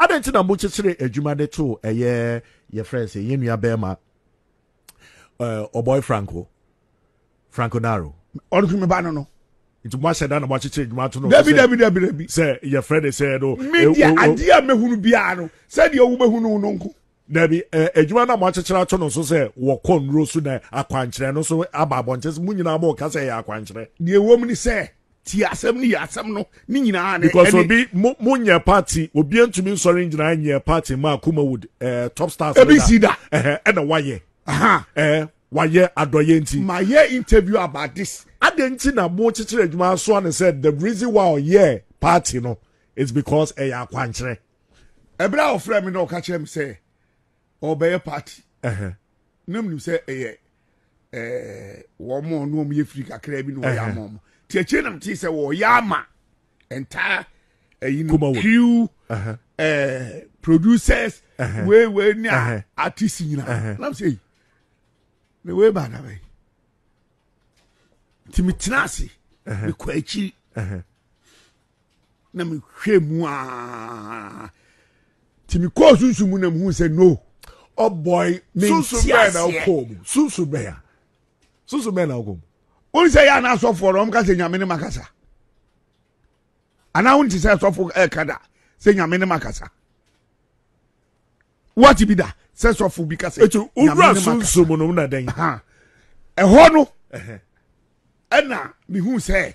Adɛn nti na mokyekyere adwuma de too ɛyɛ yɛfrɛ no sɛ yɛn nua bɛrima ɔbɔe Franco Franco Naro ɔno fi me ba no no nti mo ahyɛ da na mo akyekyere adwuma ato no dabi dabi dabi dabi sɛ yɛfrɛ ne sɛ no media adeɛ a mɛhunu biara no sɛdeɛ wobɛhunu no nko Dabi, eh, adwuma na moakyekyere ato no so sɛ wɔkɔ nnuro so na akwankyerɛ no so aba abɔnten sɛ mo nyinaa mo ka sɛ ɛyɛ akwankyerɛ. Deɛ ɛwɔ mu ne sɛ tie asɛm no yɛ asɛm no ne nyinaa ne. Because ɛne, obi mo mo nyɛ party obi ntumi nsɔre ngyina nyɛ party mma Akumawood eh, top stars no da. Ebi si da. Eh, ɛna wayɛ. Aha. Eh, wayɛ adɔyɛ nti. Ma yɛ interview about this. Adɛn nti na mo kyekyere adwuma asoa ne sɛ the reason why ɔyɛ party no is because ɛyɛ akwankyerɛ. Ɛberɛ a ɔfrɛɛ me na ɔka kyerɛɛ me sɛ ɔrebɛyɛ party na menim sɛ ɛyɛ wɔn a ɔno wɔn yɛ firi kakra bi na ɔyɛ ama wɔn nti akyire nam te sɛ wɔyɛ ama ntaa ɛyi no crew ɛɛ producers wei wei ne a artist nyinaa nam sɛ yi na wei ba adabɛ nti metena ase mekɔ akyiri. na mehwɛ mu aa nti mekɔɔ sunsun mu na mehu sɛ no ɔbɔe mentiaseɛ sunsun bɛn a sunsun bɛn na wokɔ mu won sɛ yɛ anaa sɔfoɔ no ɔmka sɛ nyame ne makasa anaa wonte sɛ sɔfo ɛka da sɛ nyame ne makasa woate bi da sɛ sɔfo bi ka sɛ ɛti wowura sunsun no na dɛn ɛhɔ no ɛna mehu sɛ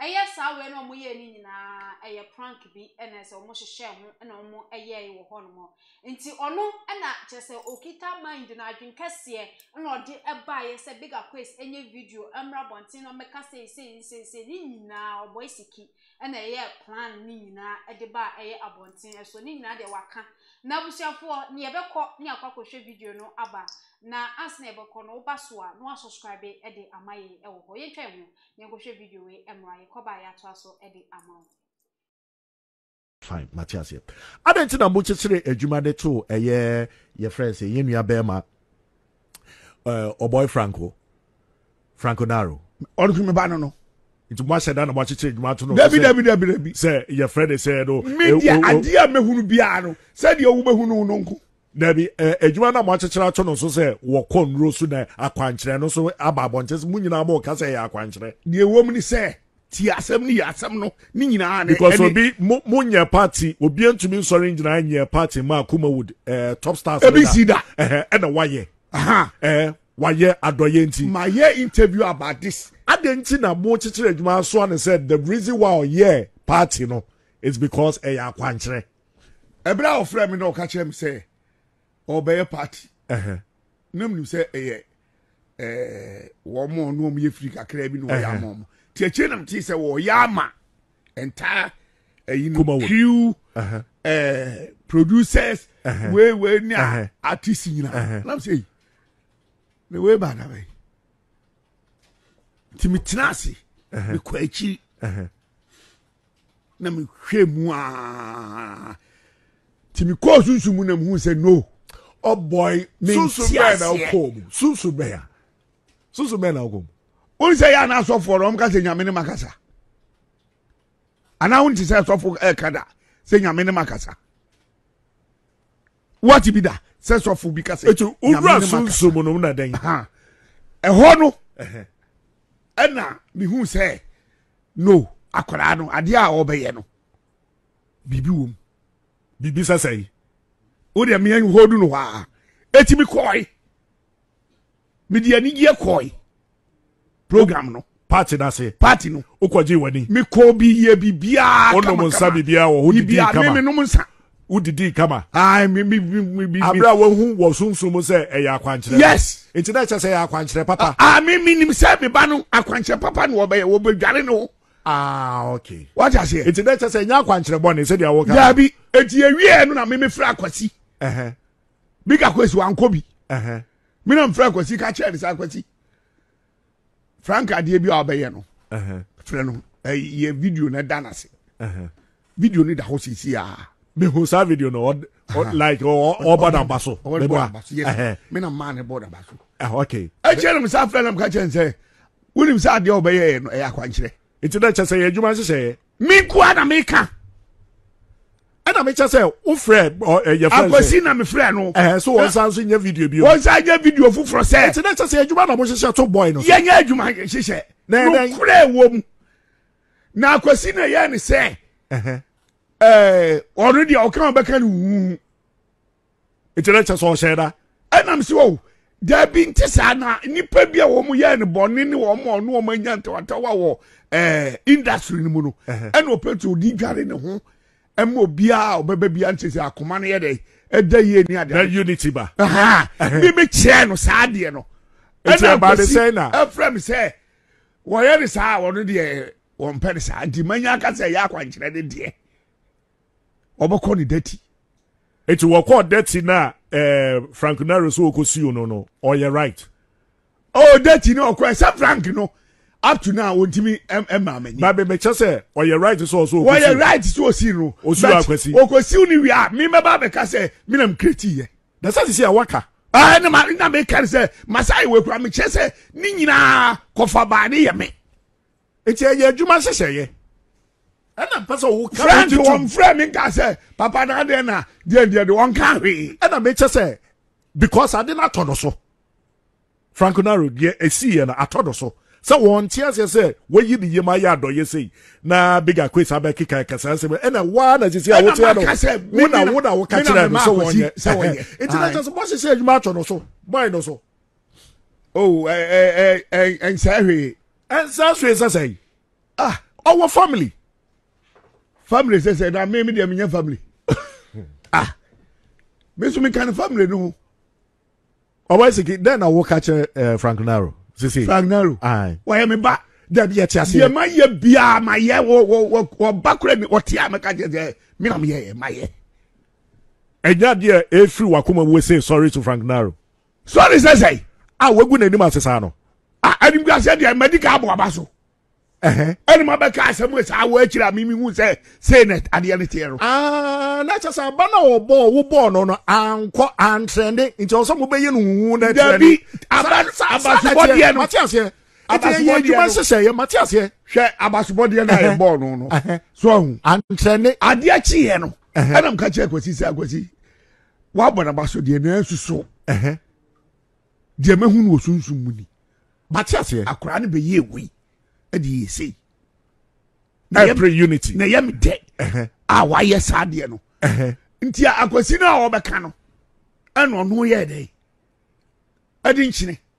Ɛyɛ saa wei na wɔyɛɛ no nyinaa ɛyɛ prank bi ɛna ɛsɛ wɔn hyehyɛɛ ho ɛna wɔn ɛyɛɛ wɔ hɔ nom nti ɔno ɛna kyerɛ sɛ okita mind no adwene kɛseɛ ɛna ɔde ɛbaeɛ sɛ big aquace ɛnyɛ video ɛmra bɔnten na ɔmɛka sei sei sei sei ne nyinaa ɔbɔ esiki ɛna ɛyɛ plan ne nyinaa ɛde ba ɛyɛ abɔnten ɛso ne nyinaa deɛ waka na abusuafoɔ ne yɛbɛkɔ ne akɔ akɔhwɛ video no aba na ansa na yɛbɛkɔ no woba so a na wasubscribe ɛde ama yɛn ɛwɔ hɔ yɛntwa yɛn ho yɛnkɔhwɛ video wei mmra, yɛkɔ ba a yɛatoa so de ama wo. Fine, mate aseɛ. Adɛn nti na mokyekyere adwuma de too ɛyɛ yɛfrɛ sɛ yɛn nua bɛrima ɔbɔe Franco Franco Naro. Ɔno kunu ba no no. Nti mo ahyɛ da na mo akyekyere adwuma ato no. Dabi dabi dabi dabi. Sɛ yɛfrɛ ne sɛ no. Media adeɛ a mehunu biara no sɛdeɛ wobɛhunu no nko. Dabi, eh, adwuma na moakyekyere ato no so sɛ wɔkɔ nnuro so na akwankyerɛ no so aba abɔnten sɛ mo nyinaa mo ka sɛ ɛyɛ akwankyerɛ. Deɛ ɛwɔ mu ne sɛ tie asɛm no yɛ asɛm no ne nyinaa ne. Because ɛne, obi mo mo nyɛ party obi ntumi nsɔre ngyina nyɛ party mma Akumawood eh, top stars no da. Ebi si da. Eh, ɛna wayɛ. Aha. Eh, wayɛ adɔyɛ nti. Ma yɛ interview about this. Adɛn nti na mo kyekyere adwuma asoa ne sɛ the reason why ɔyɛ party no is because ɛyɛ akwankyerɛ. ɛberɛ a ɔfrɛ me na ɔka kyerɛ me sɛ ɔbɛyɛ party na menim sɛ ɛyɛ eh, wɔn a ɔno ɔmo yɛ firi kakra bi na ɔyɛ ama ɔmo nti akyire nam tee sɛ wɔyɛ ama ɛntaa ɛyi no crew eh, producers wei wei ne a artist nyinaa nam sɛ na wei ba dabɛyi nti metena ase mekɔ akyiri na mehwɛ mu aa nti mekɔɔ sunsun mu na mehu sɛ no ɔbɔe mentiaseɛ sunsun bɛn a sunsun bɛn na wokɔ mu won sɛ yɛ anaa sɔfoɔ no ɔmka sɛ nyame ne makasa anaa wonte sɛ sɔfo ɛka da sɛ nyame ne makasa woate bi da sɛ sɔfo bi ka sɛ ɛti wowura sunsun no na dɛn ɛhɔ no ɛna mehu sɛ no akwadaa no adeɛ a ɔbɛyɛ no biribi wɔ mu biribi sɛsɛ yi wo deɛ meɛ hɔdu no hɔ a ɛtumi kɔe mede anigyeɛ kɔe program no party no ase party no wokɔgye w'ani mekɔ bi yɛ biribiaa wonom nsa biribiaa wɔ ho didi kama memenom nsa wodidii kama. abere a wahu wɔ sunsun mu sɛ ɛyɛ akwankyerɛ. yes. nti na ɛkyɛ sɛ ɛyɛ akwankyerɛ papa. aa mi mi nim sɛ mi ba no akwankyerɛ papa na ɔbɛyɛ wɔbɛdware ne ho. aa ah, ok. wate aseɛ. nti na ɛkyɛ sɛ ɛnyɛ akwankyerɛ bɔ ne sɛdeɛ wɔka. daabi eti ewie no na mi mi fira akwasi. bi ka kwasi wankɔ bi. mi na mi fira akwasi ka kyerɛ ne sɛ akwasi. frank adeɛ bi a ɔbɛyɛ no frɛ no yɛ video na ɛda no ase video no da hɔ sisi a mehu saa video no like ɔbɔ naba so me na maa ne bɔ naba so ɛkyɛ no mesaa frɛ no mka kyɛ n sɛ wonim sɛ adeɛ ɔbɛyɛɛ no ɛyɛ akwankyerɛ nti na kyɛ sɛ yɛ adwuma nhyehyɛeɛ me nko ara na meka ɛna mekyɛ sɛ wofrɛ ɛyɛ fɛn sɛ akwasi na mefrɛ no ɛɛ so wɔn san so nyɛ video bi o wɔn san nyɛ video foforɔ sɛ ɛti na kyɛ sɛ adwuma na mo hyehyɛ to bɔy no so yɛnyɛ adwuma hyehyɛ nokorɛ wɔ mu na akwasi na ɛyɛ ne sɛ ɛɛ ɔno deɛ ɔka ɔbɛka no wuu. nti na kyɛ sɛ ɔhyɛ da ɛna msi wɔ daabi nti saa na nipa bi a wɔn yɛ ne bɔne ne wɔn a ɔno wɔn anya ntawatawa wɔ ɛɛ industry no mu no ɛna ɔpɛ ti odi dware ne ho ɛma obiara a ɔbɛbɛ bia nkyɛ sɛ akoma no yɛ dɛ ɛda yie ni adeɛ. na unity ba. mi mi kyerɛ no saa adeɛ no. eti ɛbaa de sɛn na. ɛfrɛ mi sɛ wɔyɛ ne saa wɔn deɛ wɔn pɛ ne saa nti manya akasa ɛyɛ akwankyerɛ ne deɛ. wɔbɛkɔ ne dɛti eti wɔkɔ dɛti na ɛɛ eh, frank naro so wɔkɔ siw no no ɔyɛ right ɔɔ oh, dɛti no ɔkɔ ɛsɛ frank no up to now ontimi ɛma mɛ ni. baabi mɛ kyɛ sɛ ɔyɛ right sɛ ɔsɔ ɔkɔ siw ɔyɛ right sɛ ɔsi no ɔsi akwasi ɔkɔ siw ni wia mi mɛ ba bɛ ka sɛ mi na mi kiri ti yɛ. na sɛ sisi awaka. ɛɛ ah, na ma na mi kari sɛ masa yi wɔ ekura mi kyɛ sɛ ne nyinaa kɔfa baa ne yɛ mi. nti ɛyɛ adwuma nhyehyɛeɛ ɛna mpɛ sɛ wo ka me tutu wɔn frɛ me nka sɛ papa na adeɛ na deɛ deɛ de wɔn ka hwee ɛna mekyɛ sɛ because ade no atɔ no so franco naro deɛ ɛsiiɛ no atɔ no so sɛ wɔn te aseɛ sɛ wɔyi ne yam ayɛ adɔyɛ sei na big akwes abɛkeka ɛkasa nsɛm ɛna waa na sisi a wotea no wo na wo na woka kyerɛ no sɛ wɔnyɛ sɛ wɔnyɛ nti na kyɛ sɛ bɔhyehyɛ adwuma atɔ no so bɔe no so oh ɛnsɛ hwee ɛnsa so ɛnsa sɛn ah ɔwɔ family family sɛ sɛ na me me deɛ menyɛ family ah me nso meka ne family no ho ɔwɔ siki dɛn na woka kyerɛ eh, frank naro sisi frank naro wɔyɛ me ba dabi yɛ te ase yɛ ma yɛ biara ma yɛ wɔ wɔ wɔ ɔba kura mi ɔte a mɛka kyerɛ sɛ mi na mi yɛ yɛ ma yɛ. ɛnya deɛ efiri wakoma mu ese sorry to frank naro. So ne sɛsɛe a wagu n'anim asesa no? A animguaseɛ deɛ madi ka abɔ aba so. ɛne mabɛka asɛm wɔ saa wɔ akyiri a memehu sɛ sei na adeɛ no teɛ no ah, na kyɛ sɛ aba no a wɔbɔɔ wobɔɔ no no ankɔ antrɛnde nti ɔ sɛ mobɛyɛ no huhu no dabi abasobɔdeɛ no mate aseɛ ɛti ɛyɛ adwuma nhyehyɛeɛ mate aseɛ hwɛ abasobɔdeɛ no a yɛbɔɔ no no so ahu antrɛnde adeɛ kyeeɛ no ɛnam ka kyerɛ akwasi sɛ akwasi Wabɔ n'abaso deɛ na nsuso ɛhɛ deɛ mahu no wɔ sunsum mu ni. Mate aseɛ. Akwaraa no bɛyɛ ewu yi ɛde yɛ sei. Every unity. Na ɛyɛ me dɛ a wayɛ saa deɛ no. Nti akwasi no a ɔbɛka no ɛna ɔno yɛ dɛ ɛde nkyene.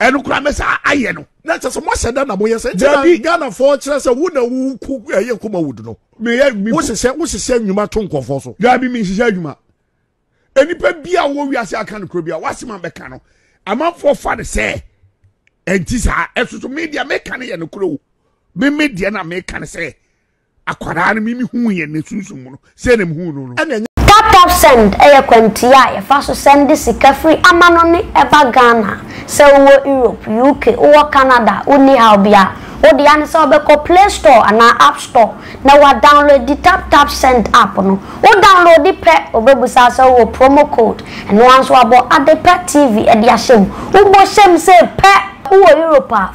ɛno koraa mɛ saa ayɛ no. na kyɛ sɛ moahyɛ da na moyɛ sɛ nti na ghanafoɔ kyerɛ sɛ wo na woku ɛyɛ nkoma wood no wohyehyɛ wohyehyɛ nnwuma to nkɔfoɔ so daabi menhyehyɛ adwuma nnipa bi a wɔ wiase aka no korɔ bi a wasɛm a bɛka no amanfoɔ fa no sɛ ɛnti saa ɛsoso media meka no yɛ no korɔ o me medeɛ no a meka no sɛ akwadaa no mimi hu yɛ ne sunsun mu no sɛ na muhu no no ɛna ɛnyɛ. Tap tap send ɛyɛ kwantia a yɛfa so sɛnde sika firi amanɔne ɛba Ghana. Sɛ wowɔ Europe, UK, wowɔ Canada a, wonni haw biara. Wo dea ne sɛ wobɛkɔ Play Store anaa App Store na wa downloadi Tap tap send app no. Wo downloadi pɛ, ɔbɛbusa sɛ wowɔ promo code. Ɛnoa nso wabɔ Adepa TV ɛde ahyɛ mu. Wobɔ hyɛ mu sei pɛ, wowɔ Europe a,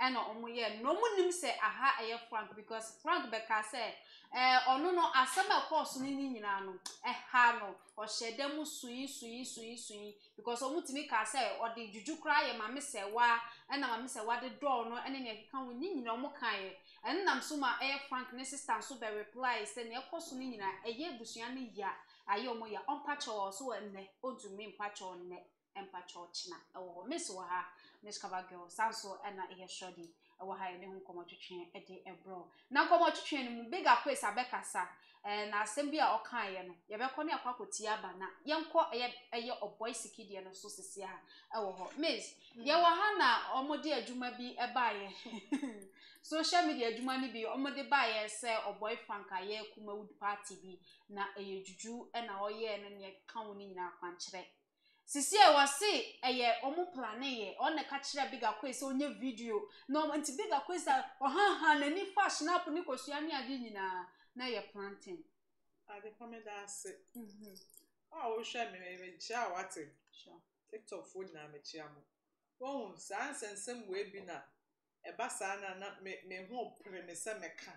ɛna ɔmo yɛɛ no na ɔmo nim sɛ aha ɛyɛ frank because frank bɛkaa sɛ ɛɛ ɔno no asɛm a ɛkɔɔ so no ne nyinaa no ɛhaa no ɔhyɛ dɛ mu sui sui sui sui because ɔmo tumi kaa sɛ ɔde juju koraa yɛ maame sɛ waa ɛna maame sɛ waa de dɔɔ no ɛne nea ɛkeka ho ne nyinaa ɔmo kaa yɛ ɛno nam so ma ɛyɛ frank ne sista nso bɛ reply sɛ nea ɛkɔ so no nyinaa ɛyɛ abusua no ya ayɛ ɔmo ya ɔmpakyɛw ɔso ɛnɛ ɔntumi mpakyɛw nnɛ Mpakyɛw kyena ɛwɔ hɔ miss wɔ ha miss cover girl saa nso ɛna ɛyɛ shorty ɛwɔ ha yɛde ho nkɔmɔ twetwe ɛde ɛbrɔ na nkɔmɔ twetwe no mu big akwes abɛkasa ɛɛ na asɛm bi a ɔkan yɛ no yɛbɛkɔ ne akɔ akɔtie aba na yɛnkɔ ɛyɛ ɛyɛ ɔbɔi sikideɛ no so sisi a ɛwɔ hɔ miss yɛwɔ ha na wɔde adwuma bi ɛbaayɛ social media adwuma no bi wɔde baayɛ sɛ ɔbɔi franka yɛ kumawood party bi na ɛyɛ juju ɛna ɔyɛ no ne ɛka wo no nyinaa kwankyerɛ Sisiɛ wɔse ɛyɛ ɔmo plane yɛ, ɔno na ɛka kyerɛɛ Bigga Quays sɛ ɔnyɛ video na ɔmo nti Bigga Quays a ɔhanhan n'ani faa Schnapp ne kosua ne ade nyinaa na ɛyɛ planting. Adepa meda ase. Mhm. Wo a wohwɛ me me mekyia wo ate. Sure. Tiktok foɔ nyinaa mekyia mo. Wahu saa nsɛnsɛm wei bi na ɛba saa na na me me ho pere me sɛ mɛka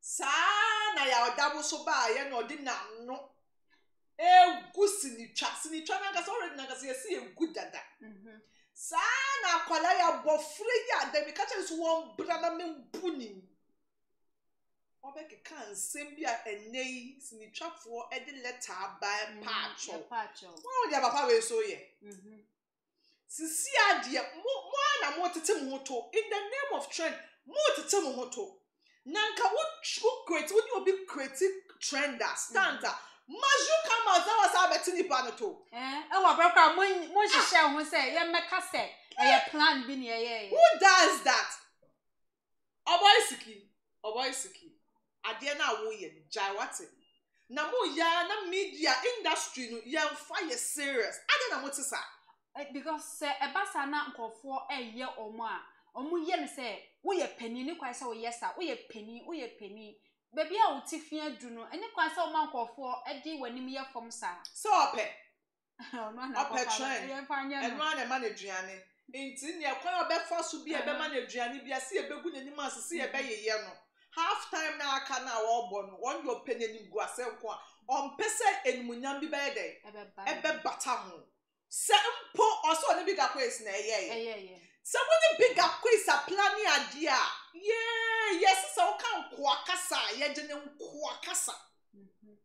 saa na yɛadabo so baayɛ na ɔde n'ano egu sinitwa sinitwa n'ankasa ɔredi n'ankasa yɛsi egu dada mhm. saa na akwadaa yɛ abɔfra yi a dɛm kakyɛ nso wɔn bra na me bu nim ɔbɛkeka nsɛm bi a ɛnɛ yi sinitwafoɔ de lɛta aba mhm, paakyɛw wɔn deɛ papa wei so yɛ. Mhm. Sisi ara deɛ, mo, mo ara na moretete mo ho to. In the name of trend, moretete mo ho to. Na nka wo, wo create, wo ne obi create trend a, stand a, must you come out na wasa abɛte nipa no to? Eh, ɛwɔ abɛrɛ koraa mo, mo nhyehyɛ ho sɛ yɛmmɛka sɛ ɛyɛ plan bi na ɛyɛ yɛ. Who does that? Ɔbɔe siki, ɔbɔe siki, adeɛ no a woyɛ no gyae wate. Na moyɛ ara na media industry no yɛmfa yɛ serious. Adɛn na mote saa? Eh, because sɛ ɛba saa na nkurɔfoɔ ɛyɛ wɔn a, wɔn yɛ no sɛ woyɛ panin, ne kwan sɛ woyɛ saa, woyɛ panin, woyɛ panin. Baabi a wo ti fi adu no, ɛne kwan sɛ woma nkurɔfoɔ ɛde w'anim yɛ fam saa. Sɛ ɔpɛ, ɔpɛkyerɛn ɛno ara na ɛma no aduane nti nea ɛkwan a ɔbɛfa so bi a ɛbɛma no aduane bi a sɛ yɛbɛgu n'anim ase sɛ yɛbɛyeyɛ no half time na aka no a wɔrebɔ no wɔn deɛ ɔpɛ n'anim gu asɛ nko a ɔmpɛ sɛ animuonyam bi bɛyɛ dɛ ɛbɛbata ho sɛ mpo ɔsɛ ɔne big akoes na ɛyɛyɛ sɛ wo ne big akoes apla ne adeɛ a yee yɛse sɛ woka nkoa kasa a yɛgye ne nkoa kasa mhm.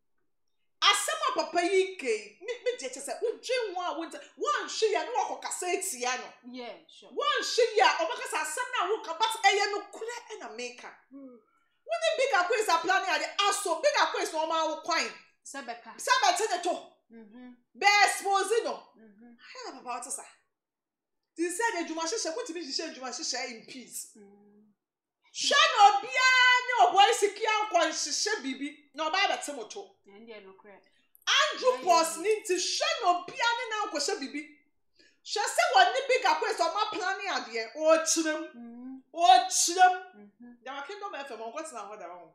Asɛm a papa yi ka yi, me me deɛ kyɛ sɛ wodwen ho a wonte, woanhwe yɛ na wakɔkasa atia no. Yeah, sure. Woanhwe yɛ a ɔbɛka sɛ asɛm no a woka but ɛyɛ nokorɛ ɛna meka. Mm. Wo ne Big Akoes apla ne ade aso Big Akoes na ɔmaa wo kwan Sɛ bɛka. sɛ bɛte ne to Mhm, bɛ expose no. mhm, Hwɛ na papa wote saa. Te sɛ deɛ adwuma hyehyɛ, montumi nhyehyɛ adwuma nhyehyɛ in peace. mm. Hwɛ na obiara ne ɔbɔe sikia nkɔnhyehyɛ biribi na ɔba abɛte mo to. Andrew Pause ne nti hwɛ na obiara ne nankɔhyɛ biribi. Hwɛ sɛ wɔne bi gako sɛ ɔma plan ne adeɛ ɔkyerɛ mu ɔkyerɛ mu. Deɛ wakɛ dɔm ɛfɛ ma ɔnkɔtena hɔ da ɔho.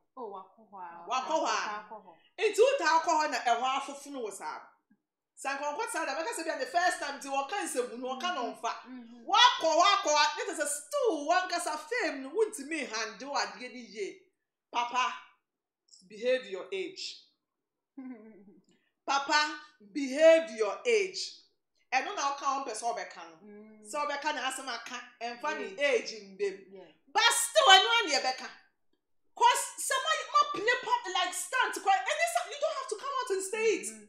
Wakɔ hɔ a nti wotaa kɔ hɔ na ɛhɔ afofono wo saa no. sɛ anka ɔnkɔ saa da bɛka sɛ bia ne first time nti ɔka nsɛmhu no ɔka na ɔmfa wakɔ hɔ akɔ hɔ ne kyɛ sɛ still wankasa fame no wontumi handle adeɛ no yie papa behave your age papa behave your age ɛno na ɔka ɔmpɛ sɛ ɔbɛka no sɛ ɔbɛka na asɛm aka ɛmfa ne age mbem but still ɛno a neɛ bɛka cause sɛ mapene pop like stunt kora ɛne sɛ you don't have to come out and say it mm -hmm.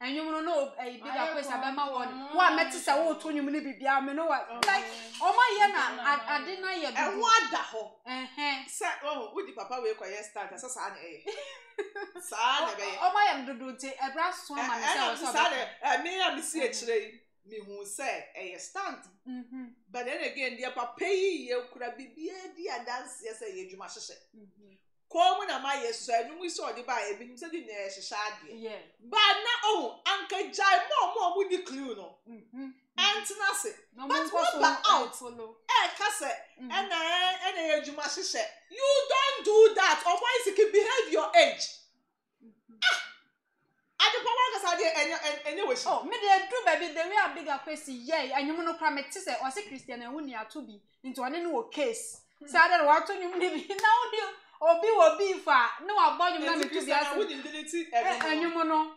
ɛnwom no na ɛyi bi da kɔ sa bɛma wɔ ne wo a mɛte sɛ woreto nwom no biribiara me ne wa like ɔma yɛ na ade na yɛ dodo ɛho ada hɔ sɛ ɔho oh, wodi papa wei kɔyɛ start sɛ saa na ɛyɛ saa na ɛbɛyɛ ɔma yɛ no dodo nti ɛbrɛ aso ama ne sɛ wɔsɛ saa na me a mesi akyerɛ yi mehu sɛ ɛyɛ stunt mm-hmm. but then again deɛ papa yi yɛ kura biribiara di adanseɛ sɛ yɛ adwuma hyehyɛ mm-hmm. kɔn mu na ma yɛ sua ɛnum yi sɛ ɔde baa ebi nim sɛ di na ɛhyehyɛ adeɛ ba na ɔho anka gyae ma ɔmo ɔmo di clue no ɛntena se but waba out ɛka sɛ ɛna ɛna yɛ adwuma hyehyɛ you don't do that ɔmo ayisiki behave your age. Ah! Adepa wankasa deɛ ɛnyɛ ɛnyɛ wɔ si. Oh, me deɛ duru baabi the way a Big Akwesi yɛɛ ɛnwom no kora me te sɛ ɔse Christian awu ne ato bi nti ɔne no wɔ case. Saa deɛ na wato nwom no bi na wo deɛ obi wɔ beef a na wabɔ nwom na me to bi ase. Ɛnti Christian awu ne ndini ti ɛnwom no.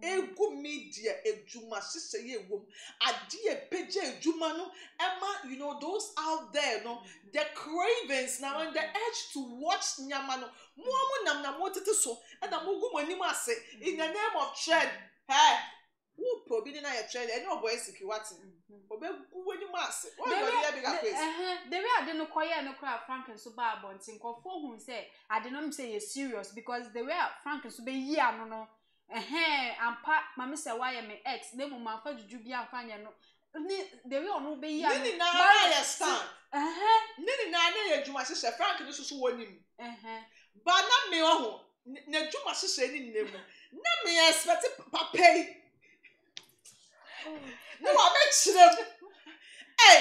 egu media adwuma hyehyɛ yɛ wom ade a ɛpagya adwuma no ɛma you know those out there no the cravings na when the urge to watch nyama no mo a mo nam na mo tete so ɛna mo gu mo anim ase in the name of trend hey wopɛ obi ne na yɛ trend ɛne ɔbɔ asiki wate ɔbɛgu w'anim ase ɔyɛ ɔde yɛ big apes dewe ade no kɔyɛ no koraa frank nso baa abɔnten nkɔfoɔ hu sɛ ade no sɛ yɛ serious because the way a frank nso bɛyi ano no Ɛhɛɛ ampa mame sɛ wayɛ me ex na mmom mamfa juju bia amfa anyɛ no ne the way ɔno bɛyi ano ne nyinaa na yɛ stand ɛhɛ ne nyinaa na yɛ dwuma hyehyɛ Frank no soso wɔ nim ɛhɛ ba na me ɔho na dwuma hyehyɛ ne nyinaa mu na me expect papa yi na wabɛkyerɛ mu ɛy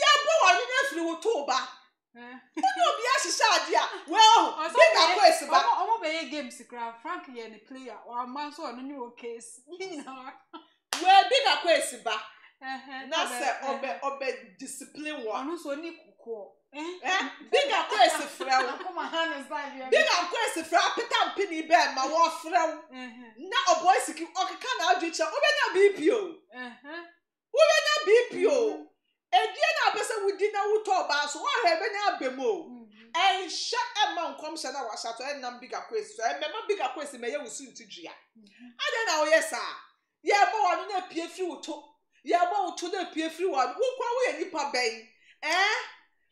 yɛbɔ wɔ no na afiri wo too ba Wone obi ahyehyɛ ade a well big akwes ba. Omo omo bɛyɛ games kra Frank yɛ ne player wamma nso ɔno ne okes ne nyinaa. Well big akwes ba. Na sɛ ɔbɛ ɔbɛ discipline wɔ. Ɔno nso ɔni kukuo. Eh big akwes frɛ wo. Akoma ha ne side yɛ. Big akwes frɛ apeta mpini bɛɛ ma wɔ frɛ wo. Na ɔbɔ siki ɔkeka na adwe kyɛ wobɛnya BP o. Wobɛnya BP o, ɛdeɛ na wopɛ sɛ wodi na wotɔ ɔbaa so, woahwɛ ɛbɛnya aba mu o. Ɛnhyɛ ɛmma nkɔmhyɛ no a wɔahyɛ ato ɛnnam Bigger Quest so, ɛmmɛma Bigger Quest mmɛyɛ wo suntidua. Adɛn na woyɛ saa? Yɛrebɔ wo ano na apue firi wo to, yɛrebɔ wo to na apue firi wo ano, wo koraa woyɛ nipa bɛn? Ɛɛ!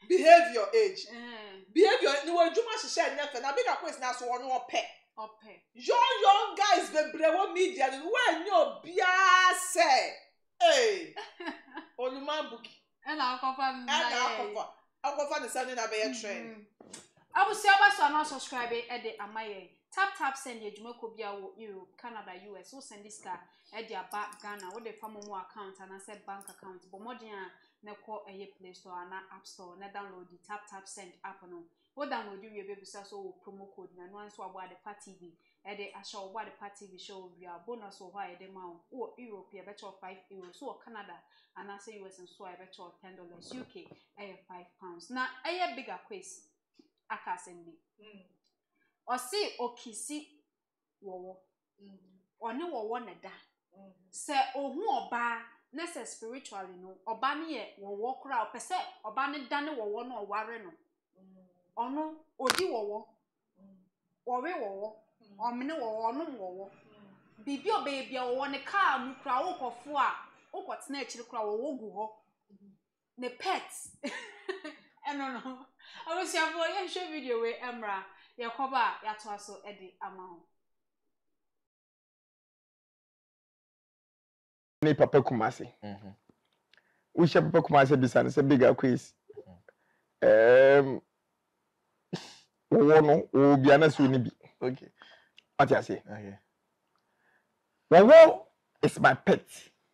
Behaviour age. Behaviour ne w'adwuma hyehyɛ nyɛ fɛ na big akɔ esi na so ɔno ɔpɛ. Ɔpɛ. Young young guys bebree wɔ media no no w'anyɛ obiara sɛ ee Onuma Boogie. Ɛna akɔfa no na yɛ. Ɛna akɔfa akɔfa ne sɛ ne na bɛyɛ trend. Abusua ba so ano asubscribe ɛde ama yɛn. Tap tap send yɛ dwumakuo biara wɔ Europe, Canada, US. Wo send sika ɛde aba Ghana wode fa momo account anaasɛ bank account bɔ mmɔden a na kɔ ɛyɛ play store anaa app store na downloadi tap tap send app no. Wo downloadi wie bɛbisa sɛ wowɔ promo code na ɛno ara nso abɔ Adepa TV de ahyɛ wo. Wobɔ Adepa TV hyɛ wo wie a, bonus wɔ hɔ a yɛde ma wo. Wowɔ Europe yɛ bɛkyɛ wo five euros, wowɔ Canada anaasɛ US nso a yɛ bɛkyɛ wo ten dollars, UK ɛyɛ five pounds. Na ɛyɛ Bigger Quiz aka asɛm bi. Ɔse okisi wɔwɔ. Ɔne wɔwɔ na ɛda. Sɛ ohu ɔbaa na sɛ spiritually no ɔbaa no yɛ wɔwɔ koraa a, ɔpɛ sɛ ɔbaa no dane wɔwɔ na ɔware no. Ɔno ɔdi wɔwɔ, ɔwe wɔwɔ, ɔmene wɔwɔ, ɔnom wɔwɔ. Biribi a ɔbɛyɛ biara wɔwɔ, ne kaa mu koraa wokɔforo a, wokɔtena akyiri koraa a, wɔwɔ gu hɔ. ne pet ɛno no ho abusuafoɔ yɛnhwɛ video wei ɛmmra yɛkɔba a yɛatoa so ɛde ama ho. ne papa kumase wohyɛ papa kumase bisa no sɛ big akwes um, wɔwɔ no wɔwɔ bia na so ne bi okay ɔte aseɛ okay wɔwɔ is my pet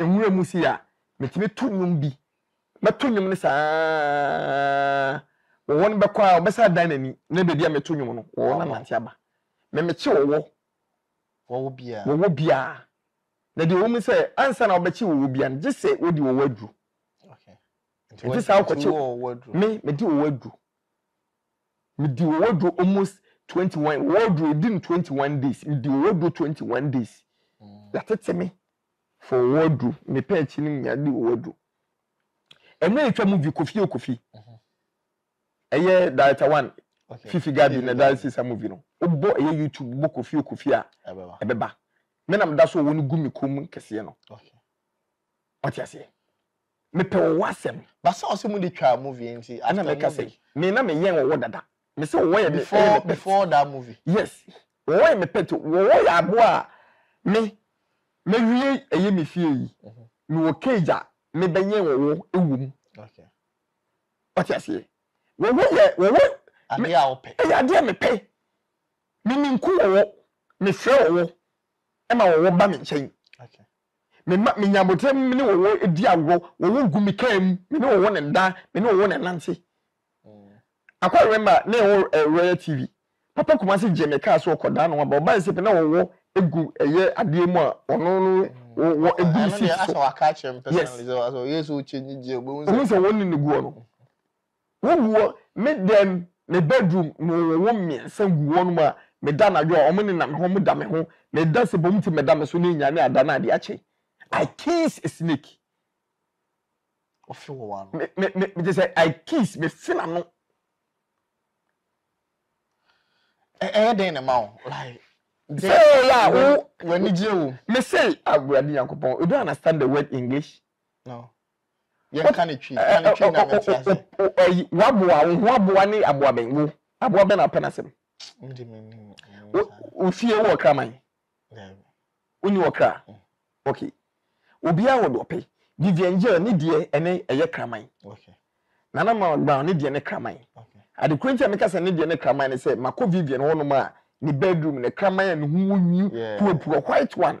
nwura mu sei a, metumi to nnwom bi. Mɛto nnwom no saa wɔwɔ no bɛkɔ ara ɔbɛsan adan n'ani na baabi a meto nnwom no wɔwɔ no anante aba. Memekye wɔwɔ wɔwɔ biara. Na deɛ ɛwɔ mu ne sɛ ansa na wobɛkye wɔwɔ biara no gye sɛ wodi wɔwɔ aduro. Ɛnte saa wokɔkye me medi wɔwɔ aduro. Me di ɔwɔ duro almost twenty one ɔwɔ duro edi no twenty one days me di ɔwɔ duro twenty one days yatete me for ɔwɔ duro me pɛ akyi no nyinaa di ɔwɔ duro ɛnna etwa mu vi kofi okofi ɛyɛ director one fifi gabi na director sisa movie no wobɔ ɛyɛ youtube bɔ kofi okofi a ɛbɛba me nam da so ɔwɔ no gu me kɔn mu kɛseɛ no ɔte aseɛ. Mepɛ ɔwɔ asɛm. But sɛ ɔsɛ mode twaa movie yi nti after movie. Ɛna meka sɛ me na meyɛn ɔwɔ dada. Me sɛ ɔwɔ yɛ me ɛyɛ me pet. Before that movie. Yes ɔwɔ yɛ me pet o ɔwɔ yɛ aboa a me mɛwie ɛyɛ me fie yi me wɔ cage a me bɛ yɛn ɔwɔ ɛwɔ mu wate aseɛ ɔwɔ yɛ ɔwɔ me ɛyɛ adeɛ a me pɛ me me nku ɔwɔ me frɛ ɔwɔ ɛma ɔwɔ ba me nkyɛn Me mma, menya abotire, me ne wɔn di agorɔ, wɔn gu me kaa mu, me ne wɔn da, me ne wɔn nante. Akɔ awɛ ma na ɛwɔ eh, Royal TV. Papa Kumasi gye me kaa so ɔkɔdaa no aba, ɔbae sɛ pɛ na wɔwɔ egu ɛyɛ adeɛ mu a ɔno no wɔ egu ne seat so. Yes. Ohun sɛ wɔn ne ne guɔ no. Wo gu hɔ me dɛm me bedroom me wo wo miensa gu hɔ nom a me da anadwo a ɔmo ne nam hɔ ɔmo da me ho me da se bɔ ɔmo ti me da me so na enya ne ada na ade akye I kiss a snake me me me gye sɛ I kiss me fe na no ɛyɛ den ne ma wo like sɛ ya wo w'ani gye wo me se awurade nyankopɔn you don't understand the word English no. Yɛnka no twi. Ka no twi na mente ase. Ɛyi, w'aboa, wo ho aboa ne aboa bɛn? Wo, aboa bɛn na wopɛ n'asɛm? Nti me ni mu. Wo, wo fie wɔ Kraman? Daabi. Wonni wɔ Kra? Ok. Obiara wɔ deɛ ɔpɛ. Vivian Jail ne deɛ ɛne ɛyɛ Kraman. Ok. Nana Mount Brown ne deɛ ne Kraman. Ok. Ade koro nti a meka sɛ ne deɛ ne Kraman ne sɛ, makɔ Vivian hɔnom a, ne bedroom no, Kraman a ne ho wɔ nwi, yeah, puro puro, white one.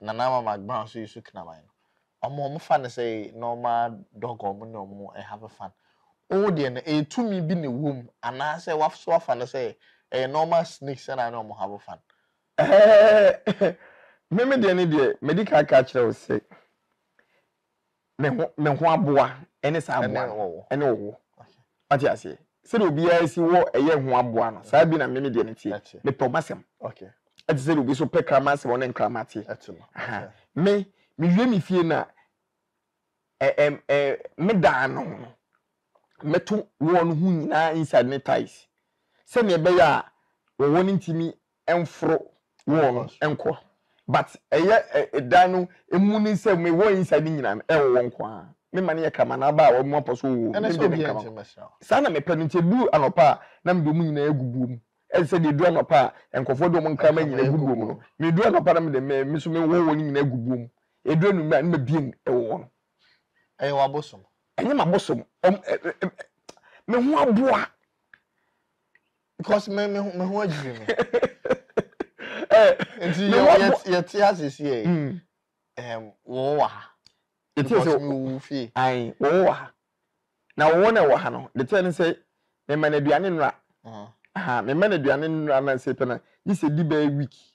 Nana Mama Brown nso yi so kinaman no. Ɔmo ɔmo fa no sɛ normal dog a ɔmo ne ɔmo have fun. Wo ho deɛ no ɛyɛ tumi bi na ɛwɔ mu anaa sɛ wo nso wafa no sɛ ɛyɛ normal snake sɛ na ne ɔmo have fun? Ɛɛɛɛɛɛɛɛ! Me me deɛ ne deɛ medi kan aka akyerɛ wo sɛ me ho me ho aboa ne saa aboa no ne wo wo wate aseɛ sɛdeɛ obiara si wɔ ɛyɛ ho aboa no saa bi na me me deɛ me tie mepɛ ɔma sɛm ɛte sɛ obi so pɛ kraman sɛm ɔne nkraman te me mewie me fie no a ɛm ɛ me dan no ho no mɛto wɔn no ho nyinaa inside ne ties sɛdeɛ ɛbɛyɛ a wɔwɔ no ntumi ɛnforo wɔn nkɔ but ɛyɛ ɛdan no ɛmu ne sɛ me wɔ inside ne nyina no ɛwɔ wɔn nkɔ aa me ma no yɛ kama na abaa wɔn mu apɔ so wɔ me de me kama saa na mepɛ no nti ɛduru anɔpa a na me de wɔn nyina agu buo mu ɛte sɛ deɛ ɛduru anɔpa a nkɔfoɔ de wɔn nkrama nyina gu buo mu no me ɛduru anɔpa na me de me me so me wɔ wɔn nyina agu buo mu ɛduru anummerɛ a na mabie mu ɛwɔ wɔn ɛyɛ wabosom ɛnyɛ mabosom me ho aboa. because me me me ho adwiri me eh, nti yɛ yɛ yɛ te ase si yɛ ɛm wɔn wɔ ha yɛte ase because mi wɔ fie ayi wɔn wɔ ha na wɔn na ɛwɔ ha no de tɛ ne sɛ mɛma no aduane nura aha mɛma no aduane nura na sɛ pɛ na yi sɛ di bɛɛ week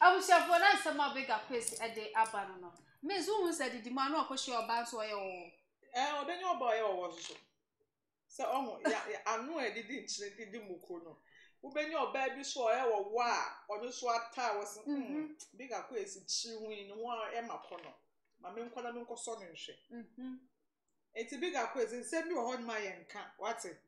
Abusuafoɔ na nsɛm a Beggar Face de aba no no, me nso wohu sɛ didi mu a na ɔkɔhyia ɔbaa nso ɔyɛ ɔwɔ. Ɛɛ ɔbɛnya ɔbaa ɔyɛ ɔwɔ nso so. Sɛ ɔho ya ano a ɛdidi nkyene didi mu koro no, wobɛnya ɔbaa bi so ɔyɛ ɔwɔ a ɔno nso ataa wɔ se mm Beggar Face tiri ho yi ne ho a ɛma kɔ no, ma me nkɔ na me nkɔsɔ no nhwɛ. Nti Beggar Face nsɛm bi wɔ hɔ nom a yɛnka, wate?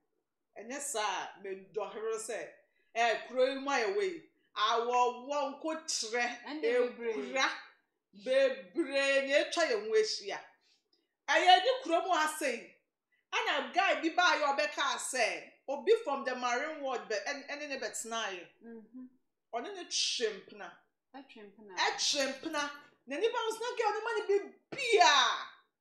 Ɛnyɛ saa a, me dɔhwere sɛ, eh, kuro yi mu ayɛ wɔ yi, awɔwɔ, nkokyerɛ, ekura, bebree na atwa yɛn ho ahyia. Ɛyɛ adi kuro mu ase yi, ɛna guy bi baa yɛ ɔbɛkaa sɛ, obi from the marine world bɛ ɛne ne bɛtenaeɛ. Mhm. Ɔne ne twe mpena. Ɛtwe mpena. Ɛtwe mpena. N'ani ba ho sɛ na girl no ma no biribi a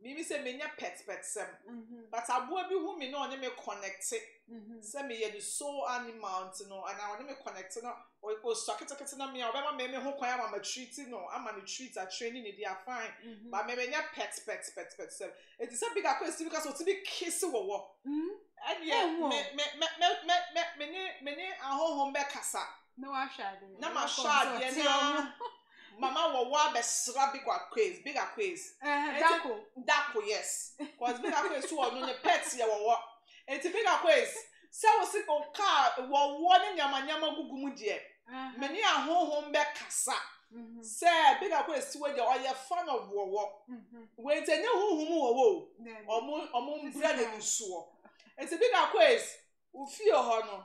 Mimi sɛ menyɛ pɛtepɛtesɛm mhm. but aboa bi hu me na ɔne me kɔnɛkte mhm. sɛ meyɛ ne soul animal nti no anaa ɔne me kɔnɛkte na ɔsua ketekete na mea ɔbɛma me me ho kwan ama matriti no ama no treat atrɛni ne deɛ afan mhm. ba memenyɛ pɛtepɛtepɛtepɛtesɛm ɛti sɛ bi gaakɔ ɛsi bi ka sɛ ɔti bi kese wɔwɔ ɛdeɛ mene ahonhom bɛkasa na mahwɛ adeɛ na mama wɔ wɔ abɛsra big akwes big akwes dako dako yes cause big akwes so ɔno ne pet yɛ wɔ wɔ eti big akwes sɛ wɔ si o kaa wɔ wɔ ne nyama nyama gugu mu deɛ me ne ahohom bɛ kasa sɛ big akwes si wɔ deɛ ɔyɛ fan of wɔ wɔ wɔ eti enye huhu mu wɔ wɔ o ɔmo ɔmo mbra ne nusuo eti big akwes Wofie hɔ no,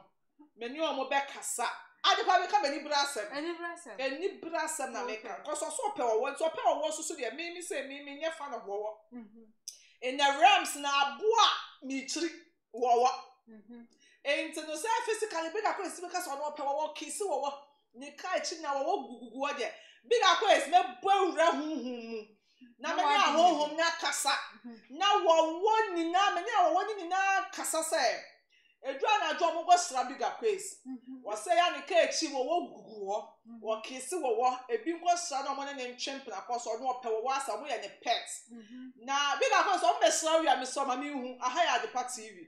me ne wɔn bɛkasa. Ade pa meka m'anibere asɛm. Anibere asɛm. Anibere asɛm na meka. Because ɔsɛ ɔpɛ wɔwɔ nti ɔpɛ wɔwɔ nso so deɛ me me sɛ me menyɛ fan of wɔwɔ. In the realms na aboa mekyiri wɔwɔ. Nti no sɛ physically bɛka kɔ nsi bɛka sɛ ɔno ɔpɛ wɔwɔ kisi wɔwɔ. Ne ka akyi na wɔwɔ gugugu hɔ deɛ. Bi na akɔ yɛsi mɛbɔ awura honhom mu. Na me ne ahonhom no akasa. Na wɔwɔ nyinaa me ne a wɔwɔ ne nyinaa kasa sɛ. Edu anadwo wɔn kɔ sra bi ga quiz. Wɔsɛ ya ne ka akyi wɔwɔ gugugu hɔ. Wɔkese wɔwɔ. Ebi nkɔ sra na wɔn ne ne ntwe mpena kɔ so ɔno ɔpɛ wɔwɔ asa wɔn yɛ ne pet. Na bi na akɔ yɛsi wɔn bɛ sra wia me sɛ ɔma me nhu aha yɛ adepa TV.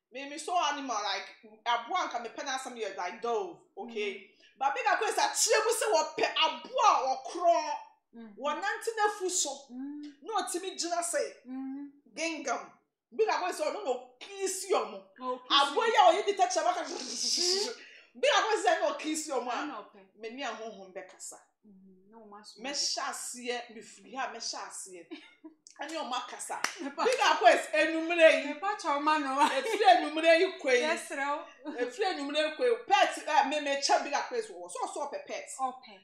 me me so animal like aboa nka mepɛ n'asɛm yɛ like dove okay mm. but big akɔ sɛ akyerɛ mu sɛ wɔpɛ aboa a ɔkorɔ mm. wɔnante n'afu so mm. na ɔtumi gyina sɛ mm. gengam big akɔ sɛ ɔno na ɔkiisi ɔmo aboa yi a ɔyɛ di tɛkyerɛ maka big akɔ sɛ na ɔkiisi ɔmo a mene ahonhom bɛkasa mɛhyɛ aseɛ mefiri ha mɛhyɛ aseɛ ɛne ɔmo akasa big akɔs enumere yi efiri enumere yi kɔ yi efiri enumere yi kɔ yi pet ɛ me me kyɛ big akɔs wɔwɔ so ɔso ɔpɛ pet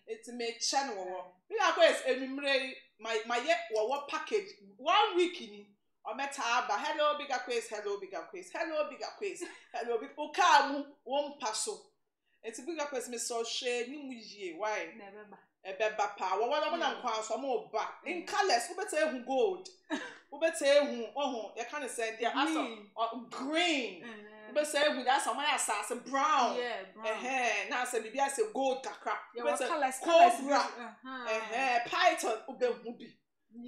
eti me kyɛ no wɔwɔ big akɔs enumere yi ma ma yɛ wɔwɔ package one week ni ɔmɛ taa ba hello big akɔs hello big akɔs hello big akɔs hello big okaa mu wɔn mpa so. Eti bi ka pɛsi mi sɛ ɔhwɛ ne mu yie why ɛbɛba paa wɔwɔ wɔn nam kwan so wɔn reba in colours wobɛtɛ ehu gold wobɛtɛ ehu ɔho yɛka ne sɛ deɛ asɔ green wobɛtɛ ehu deɛ asɔ wɔn ayɛ asaase brown ɛhɛn na asɛ biribi asɛ gold kakra wobɛtɛ cobra ɛhɛn python wobɛhu bi.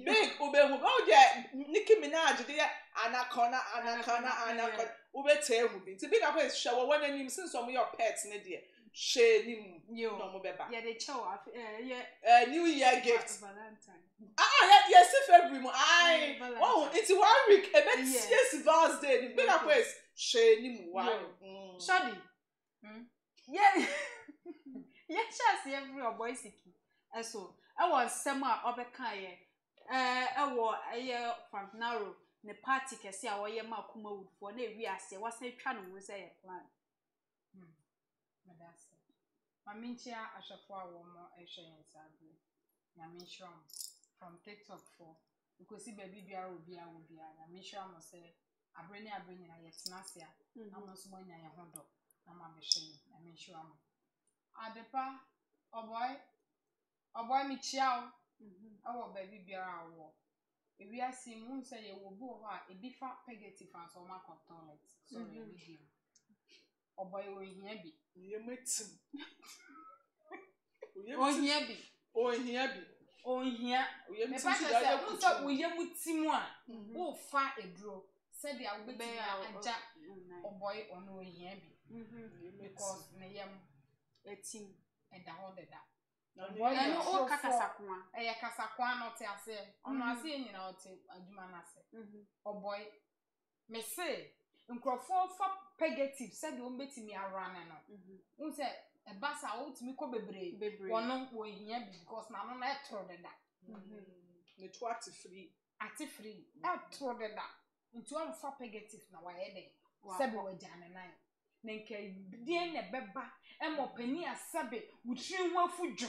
Big, wobɛhu. Ɔwo deɛ Nicki Minaj de yɛ anakɔna, anakɔna, anakɔna. Wobɛtaa ehu bi. Nti Big Apple is hyɛ wɔ wɔn anim since wɔn yɛ pet ne deɛ. Hyɛ anim na wɔn bɛba. Yɛde kyɛ wɔ afe ɛɛ yɛ. Ɛɛ New Year gift. Valentine. Ah ah yɛ yɛ si February mu. Ayi. Wɔn nti one week ebe sies Val's day ni. Big Apple is hyɛ anim wɔn. Shadi, Hmm? Yɛ yɛhyɛ aseɛ firi ɔbɔisiki ɛso ɛwɔ nsɛm a ɔbɛka yɛ ɛɛ ɛwɔ ɛyɛ Frank Naro ne party kɛse a ɔyɛ ma Kumawudfoɔ na ewi aseɛ wasan atwa ne ho sɛ ɛyɛ plan. Hmm. Meda ase. Maame nkyia ahwɛfoɔ a wɔn ɛhwɛ yɛn saa bere. Nyame nhyira wɔn from TikTok foɔ. Nkosi baabi biara a obiara wɔ biara, Nyame nhyira mo sɛ abere ne abere nyinaa yɛtena ase a na mo nso moanya yɛn ho dɔ na moabɛhwɛ yɛn. Nyame nhyira mo. Adepa, ɔbɔe, ɔbɔe mekyia wo ɛwɔ baabi biara a wowɔ. Ewiase mu wohu sɛ yɛwɔ bi wɔ hɔ a ebi fa pegeti fa nso wɔakɔ toilet. Sorry, ɛnyɛ game. Ɔbɔe Onhia bi. Yɛ ma tim. Onhia bi. Onhia bi. Onhia. Me pa kyɛ sɛ wo sɛ wo yɛ mu ti mu a wo fa eduro sɛ de a wo bɛ ti agya ɔbɔe ɔno onhia bi because ne yɛ mu etim ɛda hɔ deda ɛno o ka kasakoa ɛyɛ kasakoa no te aseɛ ɔno aseɛ nyina ɔte adwuma no ase ɔbɔe Mese nkurɔfoɔ fa purgative sɛdeɛ wɔbɛtumi arane no wohu sɛ ɛba saa wotumi kɔ bebree wɔno wɔhia bi because n'ano no ɛtoro deda ne to ate firi ate firi ɛtoro deda nti ɔmfa purgative na wayɛ dɛ sɛbe wagya ne nan na nka deɛ na ɛbɛba ɛma ɔpani a sɛbe wotiri ho afudwo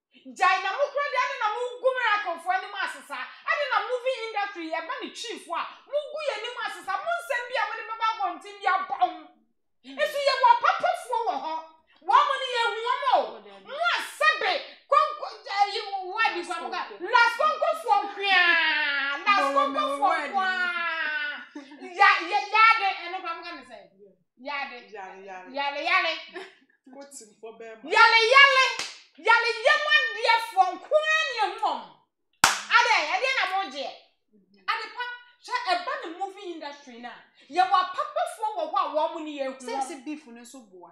Gyae na mo kura de ade na mo gu miracle fo anim ase saa ade na movie industry yɛ ba ne tree fo a mo gu yɛ anim ase saa mo nsɛm bi a mo de bɛba abɔnten bi abɔn nso yɛ wɔ papa fo wɔ hɔ wɔn mo ne yɛ hu wɔn o mo a sɛbe konko yi wa bi kwa mo ka las konko fo nkoa las konko fo nkoa ya ya ya de ɛno kwa mo ka ne sɛ Yade. Yale yale. Yale yale. Kotim fo bɛma. Yale yale. Yale yam adeɛ fo nko ara ne ehu wɔn. Ade ɛdeɛ na mo gyeɛ. Mhm. Ade pa hwɛ ɛba ne movie industry na. Yɛ wɔ apapa fo wɔ hɔ a wɔn ne yɛ ehu wɔn. Sɛ sɛ beef no nso boa.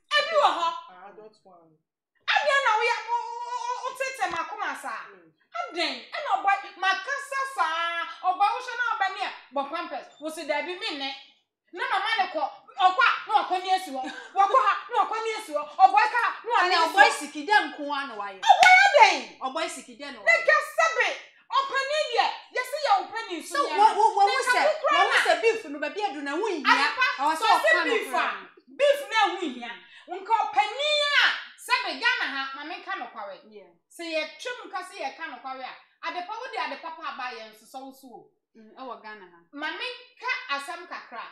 Ebi wɔ hɔ. Adɛn na woyɛ wotetɛ m'akoma saa? Adɛn na ɔbɔ makasa saa? Ɔbɔ wohyɛ na ɔbɛ ne bɔ pampers. Wo se daabi me nnɛ. Na mama ne kɔ. Ɔkɔ a na wakɔ ne asi hɔ. Wakɔ ha na wakɔ ne asi hɔ. Ɔbɔ ka ha na wakɔ ne asi hɔ. Ɔbɔ sikidɛ nko a na wayɛ. Ɔbɔ adɛn? Ɔbɔ sikidɛ na wayɛ. Ne kɛsɛ be Ɔpanin deɛ, yɛsi yɛ wo panin nso So yɛn wo wo wo sɛ wo ho sɛ beef no baabi adu na ho nhia ɛwɔ sɛ ɔka no kora. Beef no ɛho nhia nka ɔpanin a sɛbe Ghana ha ma me nka nokware sɛ yɛtwa mu ka sɛ yɛka nokware a adepa wo de adepa pa aba yɛn so sɛ wo so o ɛwɔ Ghana ha ma me nka asɛm kakra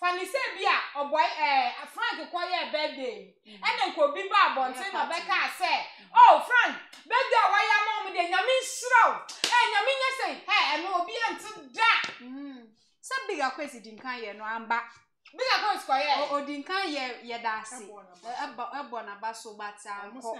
Fa no sɛ bi a ɔbɔe ɛɛ Frank kɔyɛɛ birthday bi ɛna nka obi baa abɔnten na ɔbɛkaa sɛ oh Frank birthday a wayɛ ama wɔn deɛ nyame nhyira wo ɛɛ nyame nyɛ sɛ hɛ ɛno obi ɛnte da mm sɛ big akwesi di nkan yɛ no amba big akwesi kɔyɛ o odi nkan yɛ yɛ daase ɛbɔ ɛbɔ n'aba so bate ankɔ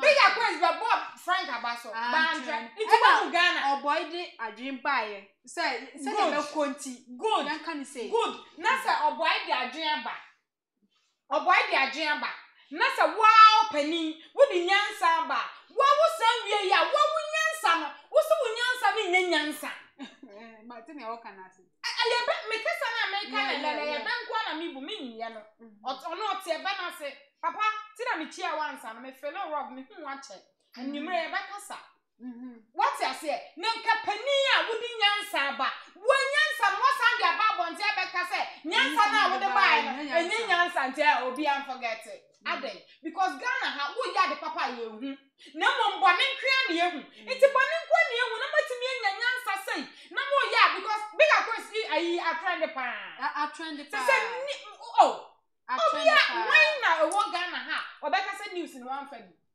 big akwesi bɛbɔ Frank aba so bantwɛ nti wɔn mu Ghana ɔbɔe de adwene baayɛ Sɛ sɛdeɛ Good. ɛbɛkɔ nti, Good. yɛnka no sei. good na sɛ ɔboae de adwene aba ɔboae de adwene aba na sɛ woa ɔpanin wode nyansa aba a woa wo saa wie yi a woa wo nyansa no wo se wo nyansa no nyɛ nyansa Eh, mate nea wɔka no ase. Ɛ- ɛyɛ bɛ me kasa no a meka Yeah, no ɛnɛ yeah, no ɛyɛ yeah. bɛ nko a na mebu menyɛ no Ɔt- ɔno ɔte ɛbɛ no ase papa ti na mekyia wo ansa no mefele rɔb mehu wo akyɛ anwummerɛ yɛbɛkasa Woate aseɛ? Na nka panin a wode nyansa aba. Bua nyansa no, woasan de aba abɔnten abɛka sɛ nyansa no a wode baeɛ no, ɛnyɛ nyansa nti a obiara mfɔgɛte. Adɛn? Because Ghana ha, woreyɛ ade papa a yɛnhu, na mmom bɔne nko ara na yɛhu. Nti bɔne nko ara na yɛhu na moatumi anya nyansa sei na moreyɛ a because Big Akos yi ayi atrɛnde pa ara. Sɛ sɛ ni, oh, obiara, hwan na ɛwɔ Ghana ha a ɔbɛka sɛ news no wamfa bi?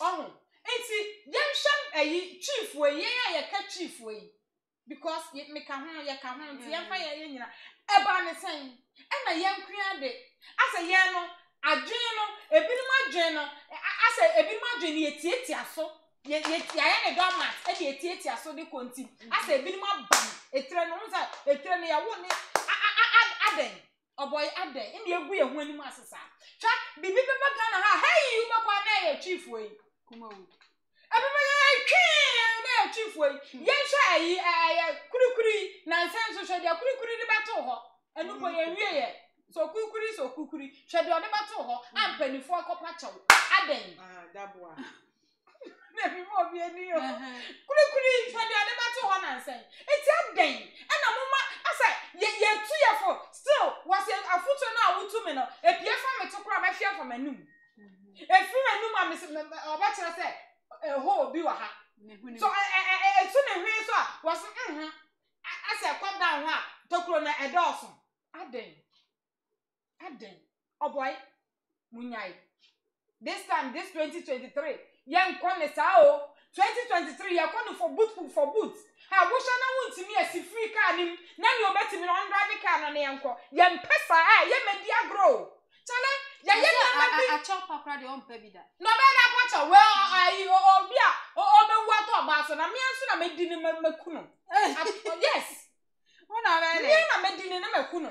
Wahu? Nti, yɛnhwɛ ayi, twiifoɔ yi, yɛn a yɛka twiifoɔ yi, because yɛ- meka ho, yɛka ho, nti yɛmfa yɛn yɛn nyina. Ɛbaa ne sɛn? Ɛna yɛn nkoa de, asɛ yɛn no, adwene no, ebinom adwene no, ɛ- a- asɛ ebinom adwene no yɛtiatia so. Yɛ- yɛ- yɛayɛ ne doormat ɛna yɛtiatia so de kɔ nti, asɛ ebinom aban etire no, wohu sɛ etire no yɛwo ne a- a- a- a- adɛn? Ɔbɔe adɛn? Ɛna yɛgu yɛn ho anim ase saa. Hwɛ, biribi bɛba Ghana ha, hei, wobɛkɔ a na ɛyɛ twifoɔ yi. Ɛbɛba yɛ twii na ɛyɛ twifoɔ yi. Hmm. Yɛnhwɛ ayi ɛyɛ kurikuri yi, nansɛ nso hwɛ deɛ kurikuri de bɛtoo hɔ. Ɛno mpo yɛnwie yɛ. So kurikuri so kurikuri. Hwɛ deɛ ɔde bɛtoo hɔ a hmm. mpanimfoɔ akɔpa kyɛw. Adɛn? Ah, daboa. na ebi ma obi ani yɛ hɔ kurikuri hwɛ deɛ ɔde bɛto hɔ nansa yi eti adɛn ɛna mo ma asɛ yɛ yɛtu yɛ fo still wɔsi afutuo no a wotu mi no epie fa mi to koraa mɛhwɛ fa m'anum efiri m'anum a mesi mɛ ɔbɛkyerɛ sɛ ɛhɔ obi wɔ ha so ɛ ɛ ɛ etu ne hwee so a wɔsi mhm asɛ kɔ dan ho a tokuro na ɛdɔɔso adɛn. Adɛn? Ɔbɔe. Monyae. This time, this 2023, yɛnkɔ ne saa o. 2023, yɛkɔ no for boot for boot. Ha, wohwɛ na wontumi asi firi kaa no mu na nea obetumi no ɔndrive kaa no na yɛnkɔ. Yɛmpɛ saa a, ɛyɛ madi agorɔ o. Kyale, yɛyɛ nneɛma bi. Akyɛw pa koraa deɛ ɔmpɛ bi da. Na ɔbɛyɛ dɛ apa kyɛw. Wɛ ayi obi a ɔbɛwu atɔ ɔbaa so na mmea nso na mɛdi ne mɛku no. Yes. Wo na ɔbɛyɛ dɛ. Mmea na mɛdi ne na mɛku no.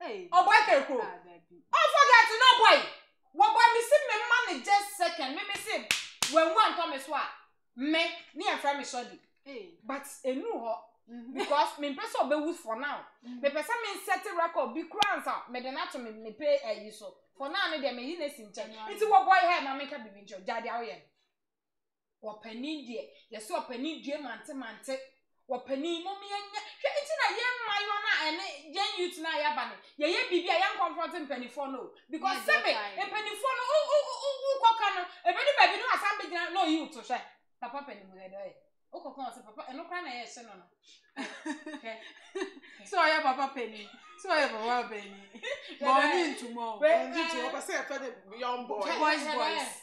ɔbɔe kɛɛ kuro oh forget na ɔbɔe wɔbɔe me si me mma ne just second me me si wɔn wa ntɔ me so a me ne yɛn fɛ me sɔdi but enu hɔ mm-hmm. because me mpɛ sɛ ɔbɛwu for now mm-hmm. me pɛ sɛ me set record bi kura nsa me de n'ato me me pay ɛyi so for now ne deɛ me yi na esi nkyɛn nti wɔbɔe hɛ maame nka bibi nkyɛn gyaade awo yɛn. Ɔpanin deɛ, yɛse ɔpanin due mante mante. Ɔpanin mom yɛnyɛ, hwɛ nti na yɛn mmayewa no a ɛne yɛn youth no a yɛaba no, yɛyɛ biribi a yɛn confront mpanyinfoɔ no o. Because Yɛ deɛ sɛbe ɔkae no. mpanyinfoɔ no, wo- wo- wo- wo- wokɔka no, ɛbɛdu baabi no wasan bɛgyina na ɔyi wo to hwɛ. Papa panin mu hɛdɛ ɔyɛ. Wokɔka ɔse papa, ɛno koraa na yɛhye no no. Hwɛ, sɛ ɔyɛ papa panin sɛ ɔyɛ papa panin ma ɔnye ntom o Wei, Ɔngye to, eh, ɔpɛ sɛ yɛfrɛ no young boy. hwɛ, Boys, hwɛ, boys. hwɛ.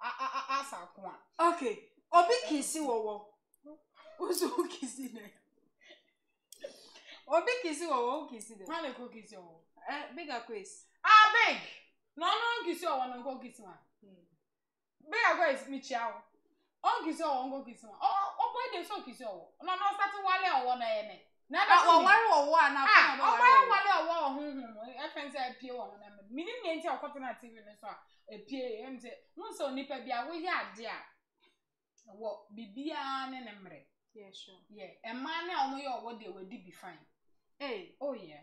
asa ko a. okay obi kisi wɔ wɔ nso wo kisi dɛ obi kisi wɔ wɔ wo kisi dɛ. wọn na ko kisi wɔ. ɛ big akwes. ah big na ɔno nkisi wɔ no nkɔ kisi wa hmm. big akwes mi kyia wo ɔnkisi wɔ nkɔ kisi wa ɔbɔ ɛdi nso kisi wɔ na ɔno ɔsate wale a ɔwɔ na ɛyɛ ne. na bɛ wɔware wɔ wo a na afei na wɔbɛware wɔ wo. Ɔmo awale ɔwɔ wɔ honhom mu ɛfɛn sɛ apue wɔ honam mu. Menim nea nti a ɔkɔtena TV no so a apue ɛm sɛ hu sɛ onipa bi a woyɛ ade a wɔ biribiara ne ne mmerɛ. Yeah, sure. Yeah, ɛmaa ne a ɔmo yɛ ɔwɔ deɛ wɔadi bi fine. Hey, oh yeah.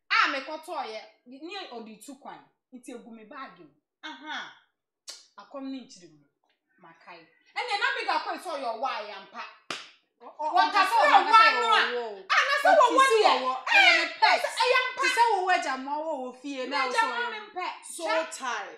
a mekɔtɔeɛ ne ɔde tu kwan nti ɛgu me baage mu ahaa akɔm ne nkyerɛmu makae ɛnna na bi ga kɔe sɛ ɔyɛ ɔwɔ a yampa wɔkasa ɔwɔ ano a a na sɛ wɔwɔ deɛ ɛyɛ ne pɛ ɛyɛ mpa sɛ wɔwɔ agya mmoa wɔ wɔ fie na ɔsɔ ɔyɛ mpa so tie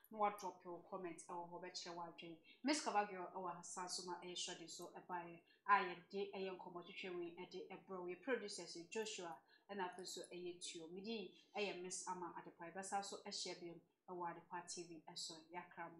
na wa drop wo comment ɛwɔ hɔ bɛkyerɛ w'adwen. Miss Kaba Girl ɛwɔ ha saa nso ma ɛyɛ Shorty nso ɛbaeɛ a yɛde ɛyɛ nkɔmmɔtwetwe wei ɛde ɛbrɛ wo. Yɛ producers yɛ Joshua ɛna afei nso ɛyɛ Tio. Me din ɛyɛ Miss Ama Adepa. Yɛbɛsan nso ahyia biom ɛwɔ Adepa TV ɛso. Yɛakra mo.